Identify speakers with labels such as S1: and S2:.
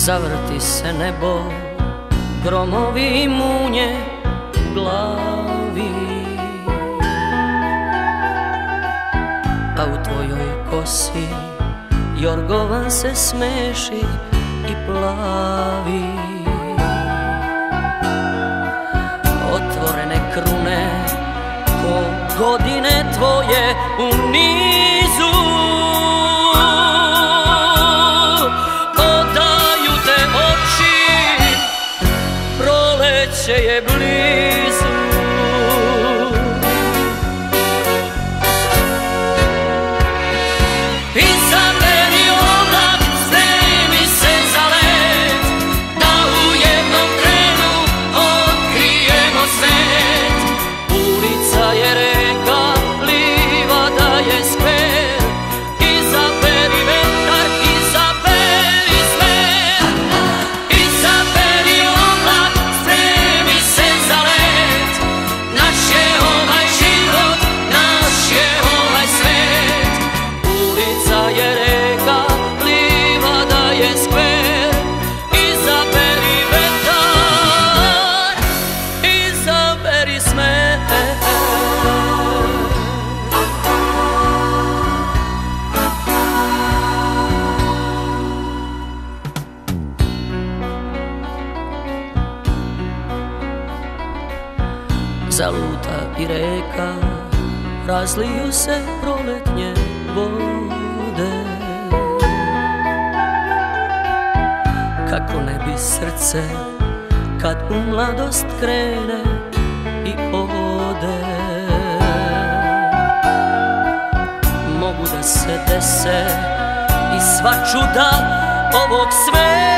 S1: Zavrti se nebo, gromovi munje u glavi. A u tvojoj kosi Jorgovan se smeši i plavi. Otvorene krune ko godine tvoje u srdce je blíž. Zaluta i reka, razliju se proletnje vode. Kako ne bi srce kad u mladost krene i ode. Mogu da se dese i sva čuda ovog sveta